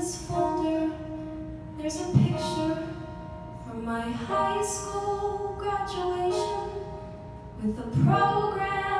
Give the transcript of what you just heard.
shoulder, there's a picture from my high school graduation with a program